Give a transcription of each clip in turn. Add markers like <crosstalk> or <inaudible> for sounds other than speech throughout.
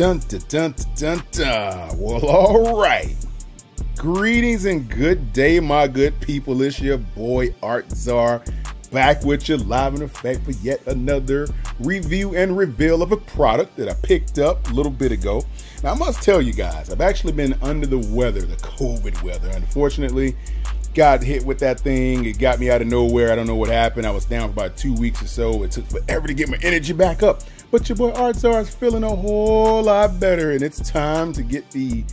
Dun, dun, dun, dun, dun. Well, all right. Greetings and good day, my good people. It's your boy Art Czar back with you live in effect for yet another review and reveal of a product that I picked up a little bit ago. Now, I must tell you guys, I've actually been under the weather, the COVID weather. Unfortunately, got hit with that thing. It got me out of nowhere. I don't know what happened. I was down for about two weeks or so. It took forever to get my energy back up. But your boy Art Czar is feeling a whole lot better, and it's time to get the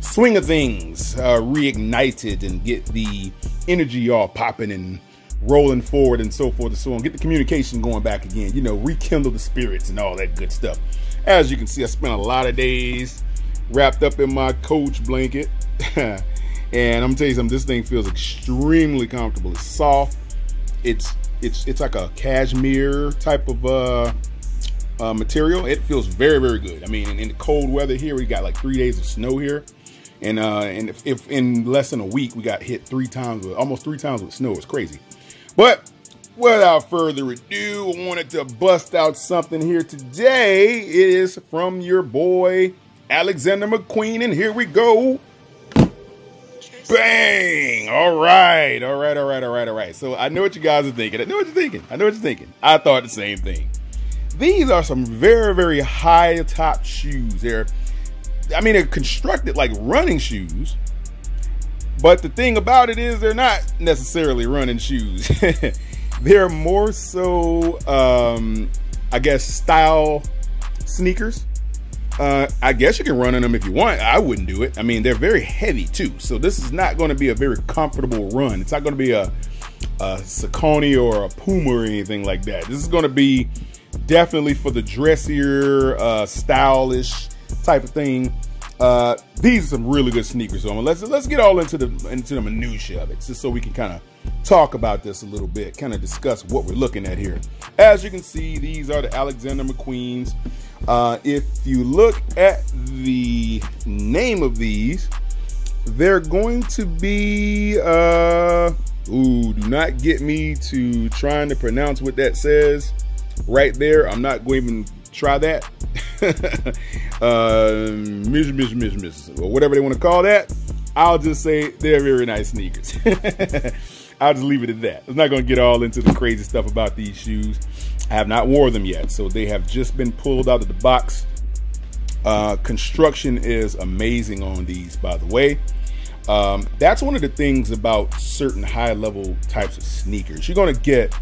swing of things uh, reignited and get the energy all popping and rolling forward and so forth and so on. Get the communication going back again, you know, rekindle the spirits and all that good stuff. As you can see, I spent a lot of days wrapped up in my coach blanket. <laughs> and I'm gonna tell you something, this thing feels extremely comfortable. It's soft. It's it's it's like a cashmere type of uh uh, material. It feels very, very good. I mean, in, in, the cold weather here, we got like three days of snow here. And uh, and if, if, in less than a week, we got hit three times with almost three times with snow. It's crazy. But without further ado, I wanted to bust out something here today. It is from your boy, Alexander McQueen. And here we go. Bang! All right, all right, all right, all right, all right. So I know what you guys are thinking. I know what you're thinking. I know what you're thinking. I thought the same thing. These are some very, very high top shoes. They're, I mean, they're constructed like running shoes. But the thing about it is they're not necessarily running shoes. <laughs> they're more so, um, I guess, style sneakers. Uh, I guess you can run in them if you want. I wouldn't do it. I mean, they're very heavy too. So this is not going to be a very comfortable run. It's not going to be a, a Saucony or a Puma or anything like that. This is going to be definitely for the dressier, uh, stylish type of thing. Uh, these are some really good sneakers. So let's let's get all into the into the minutia of it, just so we can kind of talk about this a little bit, kind of discuss what we're looking at here. As you can see, these are the Alexander McQueens. Uh, if you look at the name of these, they're going to be. Uh, ooh, do not get me to trying to pronounce what that says right there. I'm not going to even try that. <laughs> uh, miss, miss, miss, miss, or whatever they want to call that. I'll just say they're very nice sneakers. <laughs> I'll just leave it at that. I'm not going to get all into the crazy stuff about these shoes. I have not wore them yet, so they have just been pulled out of the box. Uh, construction is amazing on these, by the way. Um, that's one of the things about certain high level types of sneakers. You're going to get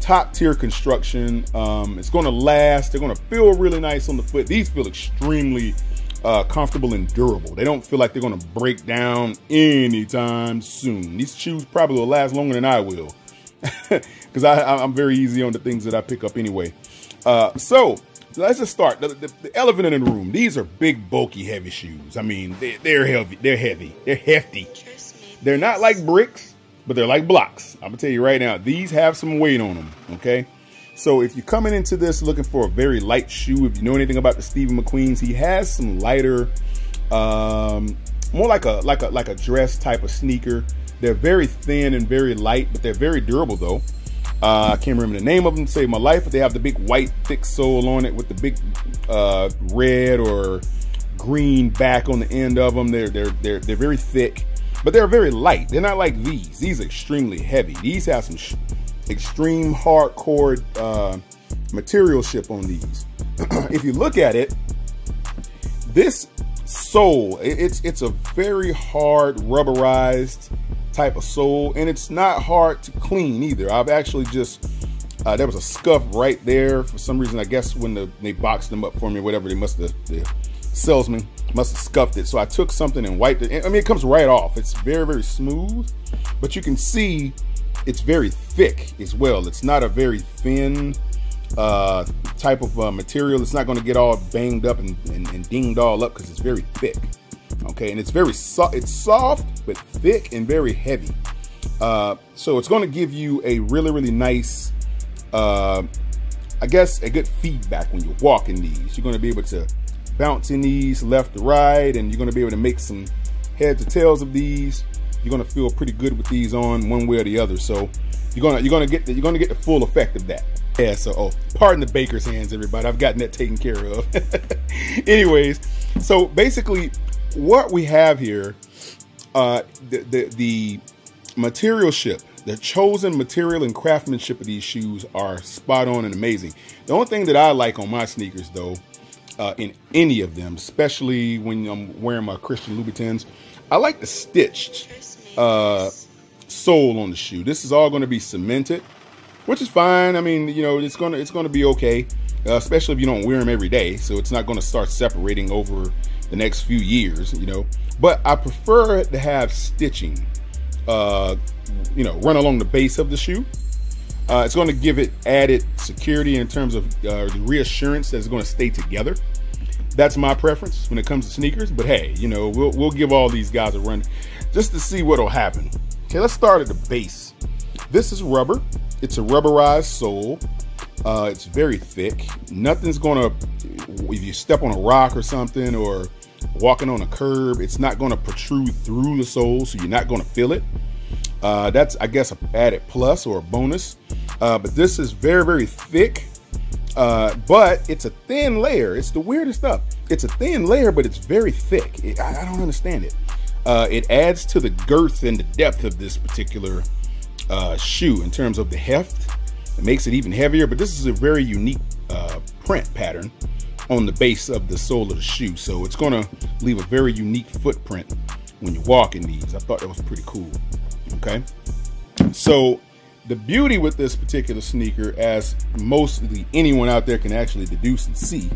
top tier construction. Um, it's going to last. They're going to feel really nice on the foot. These feel extremely uh, comfortable and durable. They don't feel like they're going to break down anytime soon. These shoes probably will last longer than I will <laughs> because I'm very easy on the things that I pick up anyway. Uh, so let's just start. The, the, the, elephant in the room. These are big, bulky, heavy shoes. I mean, they, they're heavy. They're heavy. They're hefty. They're not like bricks but they're like blocks. I'm gonna tell you right now, these have some weight on them, okay? So if you're coming into this looking for a very light shoe, if you know anything about the Stephen McQueen's, he has some lighter, um, more like a like a like a dress type of sneaker. They're very thin and very light, but they're very durable though. Uh, I can't remember the name of them to save my life, but they have the big white thick sole on it with the big uh, red or green back on the end of them. They're they're they're they're very thick but they're very light. They're not like these. These are extremely heavy. These have some extreme hardcore uh, material ship on these. <clears throat> if you look at it, this sole, it's it's a very hard rubberized type of sole, and it's not hard to clean either. I've actually just uh, there was a scuff right there for some reason. I guess when the, they boxed them up for me, or whatever they must have the salesman must have scuffed it. So I took something and wiped it. I mean, it comes right off. It's very, very smooth, but you can see it's very thick as well. It's not a very thin uh, type of uh, material. It's not going to get all banged up and, and, and dinged all up because it's very thick. Okay, and it's very soft. It's soft but thick and very heavy. Uh, so it's going to give you a really, really nice, uh, I guess, a good feedback when you're walking these. You're going to be able to bouncing these left to right and you're going to be able to make some heads or tails of these you're going to feel pretty good with these on one way or the other so you're going to you're going to get the, you're going to get the full effect of that Yeah, so, oh, pardon the baker's hands, everybody. I've gotten that taken care of. <laughs> Anyways, so basically, what we have here, uh, the, the, the materialship, the chosen material and craftsmanship of these shoes are spot on and amazing. The only thing that I like on my sneakers, though, uh, in any of them, especially when I'm wearing my Christian Louboutins, I like the stitched uh, sole on the shoe. This is all going to be cemented which is fine. I mean, you know, it's gonna it's gonna be okay, uh, especially if you don't wear them every day. So it's not gonna start separating over the next few years, you know. But I prefer to have stitching, uh, you know, run along the base of the shoe. Uh, it's going to give it added security in terms of uh, the reassurance that it's going to stay together. That's my preference when it comes to sneakers. But hey, you know, we'll we'll give all these guys a run just to see what'll happen. Okay, let's start at the base. This is rubber. It's a rubberized sole. Uh, it's very thick. Nothing's gonna, if you step on a rock or something or walking on a curb, it's not gonna protrude through the sole, so you're not gonna feel it. Uh, that's, I guess, a added plus or a bonus. Uh, but this is very, very thick. Uh, but it's a thin layer. It's the weirdest stuff. It's a thin layer, but it's very thick. It, I, I, don't understand it. Uh, it adds to the girth and the depth of this particular uh, shoe in terms of the heft. It makes it even heavier, but this is a very unique uh, print pattern on the base of the sole of the shoe. So it's gonna leave a very unique footprint when you walk in these. I thought that was pretty cool, okay? So the beauty with this particular sneaker, as mostly anyone out there can actually deduce and see,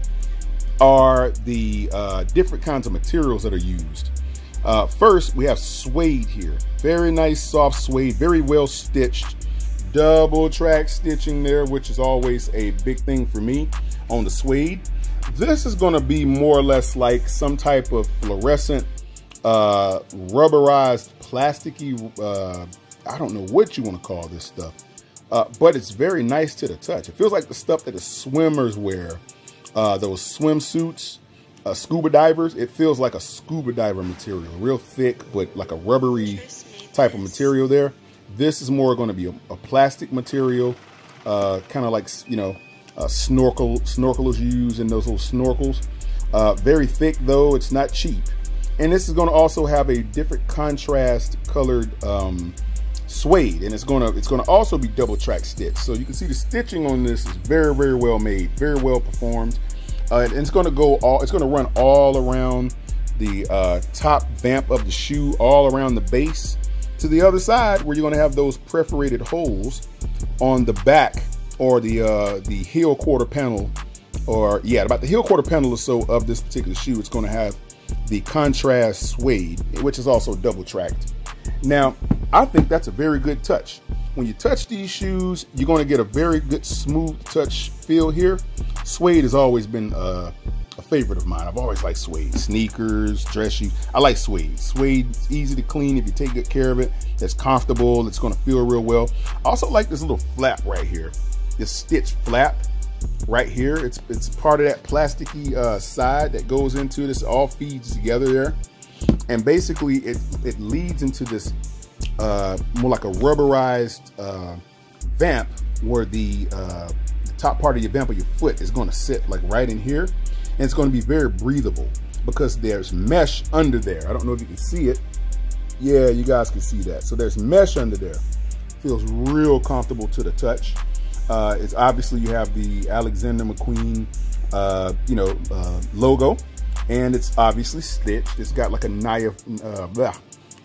are the uh, different kinds of materials that are used. Uh, first, we have suede here. Very nice soft suede, very well stitched. Double track stitching there, which is always a big thing for me on the suede. This is gonna be more or less like some type of fluorescent, uh, rubberized, plasticky, uh, I don't know what you wanna call this stuff. Uh, but it's very nice to the touch. It feels like the stuff that the swimmers wear. Uh, those swimsuits, uh, scuba divers, it feels like a scuba diver material, real thick, but like a rubbery type of material there. This is more going to be a, a, plastic material, uh, kind of like, you know, snorkel snorkelers use in those little snorkels. Uh, very thick though, it's not cheap. And this is going to also have a different contrast colored um, suede, and it's gonna it's gonna also be double track stitch. So you can see the stitching on this is very very well made, very well performed. Uh, and it's to go all, it's to run all around the uh, top vamp of the shoe, all around the base to the other side where you're to have those perforated holes on the back or the uh, the heel quarter panel or yeah, about the heel quarter panel or so of this particular shoe. It's to have the contrast suede, which is also double tracked. Now, I think that's a very good touch. When you touch these shoes, you're going to get a very good smooth touch feel here. Suede has always been uh, a favorite of mine. I've always liked suede. Sneakers, dress. I like suede. Suede's easy to clean if you take good care of it. It's comfortable. It's going to feel real well. I also like this little flap right here. This stitch flap right here. It's it's part of that plasticky uh, side that goes into this. All feeds together there. And basically it, it leads into this uh, more like a rubberized uh, vamp where the, uh, the top part of your vamp of your foot is going to sit like right in here. And it's going to be very breathable because there's mesh under there. I don't know if you can see it. Yeah, you guys can see that. So there's mesh under there. Feels real comfortable to the touch. Uh, it's obviously you have the Alexander McQueen, uh, you know, uh, logo, and it's obviously stitched. It's got like a knife, uh,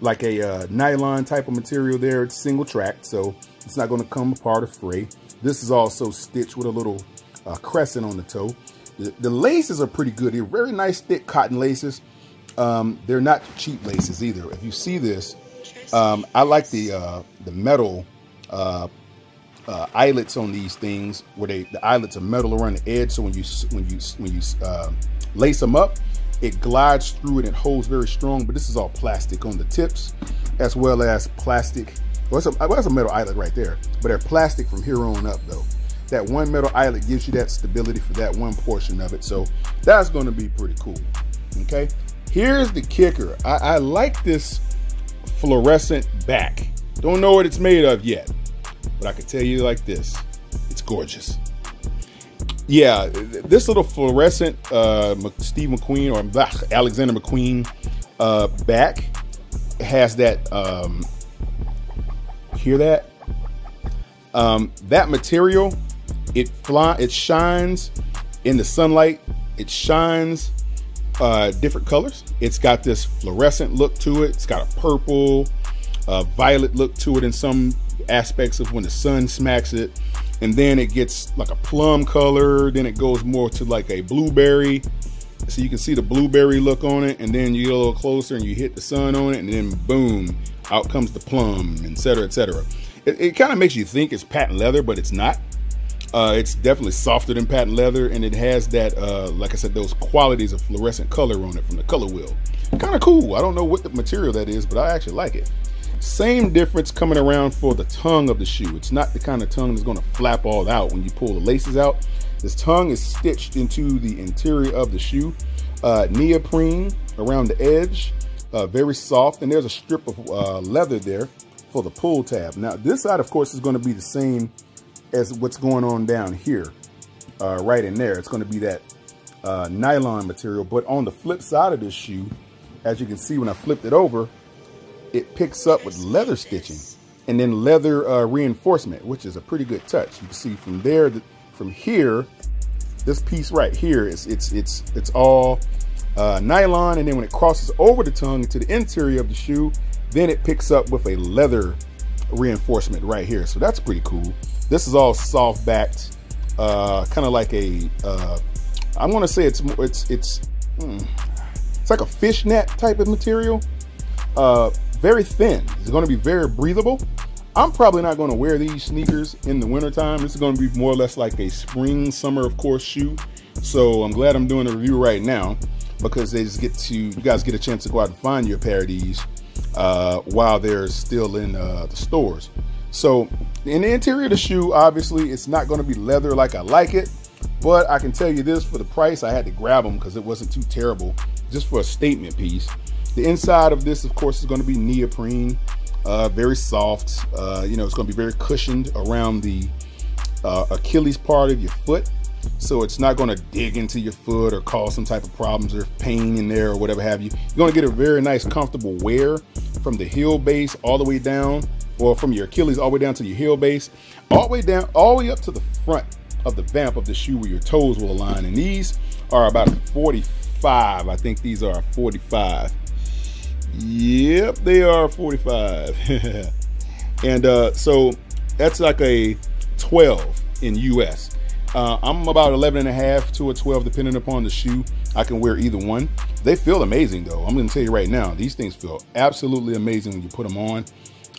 like a uh, nylon type of material there. It's single track, so it's not going to come apart or fray. This is also stitched with a little uh, crescent on the toe. The, the, laces are pretty good. They're very nice, thick cotton laces. Um, they're not cheap laces either. If you see this, um, I like the uh, the metal uh, uh, eyelets on these things, where they the eyelets are metal around the edge. So when you when you when you uh, lace them up, it glides through it and holds very strong, but this is all plastic on the tips, as well as plastic. Well, it's a, well, it's a metal eyelet right there, but they're plastic from here on up though. That one metal eyelet gives you that stability for that one portion of it. So that's gonna be pretty cool, okay? Here's the kicker. I, I like this fluorescent back. Don't know what it's made of yet, but I can tell you like this, it's gorgeous. Yeah, this little fluorescent uh, Steve McQueen or blah, Alexander McQueen uh, back has that. Um, hear that? Um, that material, it fly, it shines in the sunlight. It shines uh, different colors. It's got this fluorescent look to it. It's got a purple, uh, violet look to it in some aspects of when the sun smacks it. And then it gets like a plum color. Then it goes more to like a blueberry. So you can see the blueberry look on it. And then you get a little closer and you hit the sun on it. And then boom, out comes the plum, etc., etc. It, it kind of makes you think it's patent leather, but it's not. Uh, it's definitely softer than patent leather, and it has that, uh, like I said, those qualities of fluorescent color on it from the color wheel. Kind of cool. I don't know what the material that is, but I actually like it. Same difference coming around for the tongue of the shoe. It's not the kind of tongue that's going to flap all out when you pull the laces out. This tongue is stitched into the interior of the shoe. Uh, neoprene around the edge, uh, very soft, and there's a strip of uh, leather there for the pull tab. Now, this side, of course, is going to be the same as what's going on down here, uh, right in there. It's going to be that uh, nylon material. But on the flip side of this shoe, as you can see when I flipped it over, it picks up with leather stitching and then leather uh, reinforcement, which is a pretty good touch. You can see from there, from here, this piece right here is it's it's it's all uh, nylon, and then when it crosses over the tongue into the interior of the shoe, then it picks up with a leather reinforcement right here. So that's pretty cool. This is all soft backed, uh, kind of like a. Uh, I'm gonna say it's it's it's mm, it's like a fishnet type of material. Very thin. It's going to be very breathable. I'm probably not going to wear these sneakers in the wintertime. This is going to be more or less like a spring, summer, of course, shoe. So I'm glad I'm doing a review right now because they just get to, you guys get a chance to go out and find your pair of these uh, while they're still in uh, the stores. So in the interior of the shoe, obviously it's not going to be leather like I like it, but I can tell you this for the price, I had to grab them because it wasn't too terrible just for a statement piece. The inside of this, of course, is going to be neoprene, uh, very soft. Uh, you know, it's going to be very cushioned around the uh, Achilles part of your foot. So it's not going to dig into your foot or cause some type of problems or pain in there or whatever have you. You're going to get a very nice, comfortable wear from the heel base all the way down, or from your Achilles all the way down to your heel base, all the way down, all the way up to the front of the vamp of the shoe where your toes will align. And these are about 45. I think these are 45. Yep, they are 45. <laughs> and uh, so that's like a 12 in US. Uh, I'm about 11 and a half to a 12, depending upon the shoe. I can wear either one. They feel amazing though. I'm gonna tell you right now, these things feel absolutely amazing when you put them on.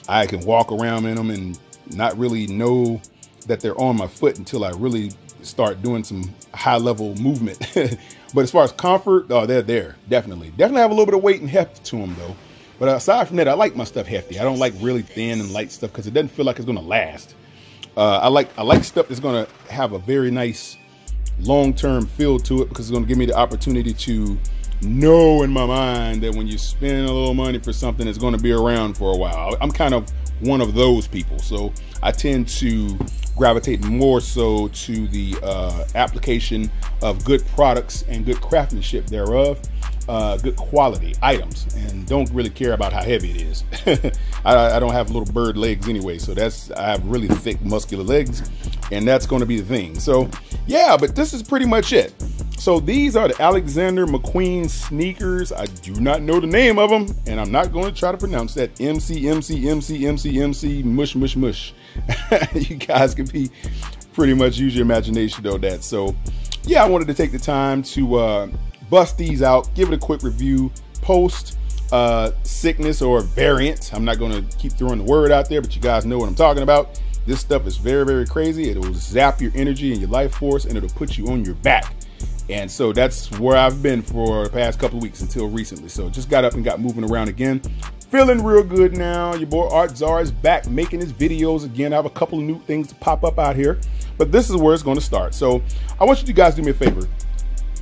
I can walk around in them and not really know that they're on my foot until I really start doing some high level movement. <laughs> but as far as comfort, oh, they're there, definitely. Definitely have a little bit of weight and heft to them though. But aside from that, I like my stuff hefty. I don't like really thin and light stuff because it doesn't feel like it's gonna last. Uh, I like I like stuff that's gonna have a very nice long-term feel to it because it's gonna give me the opportunity to know in my mind that when you spend a little money for something, it's gonna be around for a while. I'm kind of one of those people, so I tend to gravitate more so to the uh, application of good products and good craftsmanship thereof, uh, good quality items, and don't really care about how heavy it is. <laughs> I, I, don't have little bird legs anyway, so that's I have really thick muscular legs, and that's going to be the thing. So yeah, but this is pretty much it. So these are the Alexander McQueen sneakers. I do not know the name of them, and I'm not going to try to pronounce that MC, MC, MC, MC, MC, mush, mush, mush. <laughs> you guys can be pretty much use your imagination though that. So yeah, I wanted to take the time to uh, bust these out, give it a quick review, post uh, sickness or variant. I'm not going to keep throwing the word out there, but you guys know what I'm talking about. This stuff is very, very crazy. It'll zap your energy and your life force, and it'll put you on your back. And so that's where I've been for the past couple weeks until recently. So just got up and got moving around again. Feeling real good now. Your boy Art Czar is back making his videos again. I have a couple of new things to pop up out here, but this is where it's going to start. So I want you guys to guys do me a favor.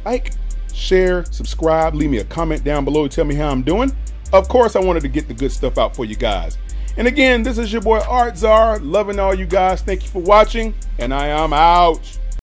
Like, share, subscribe, leave me a comment down below tell me how I'm doing. Of course, I wanted to get the good stuff out for you guys. And again, this is your boy Art Czar. Loving all you guys. Thank you for watching, and I am out.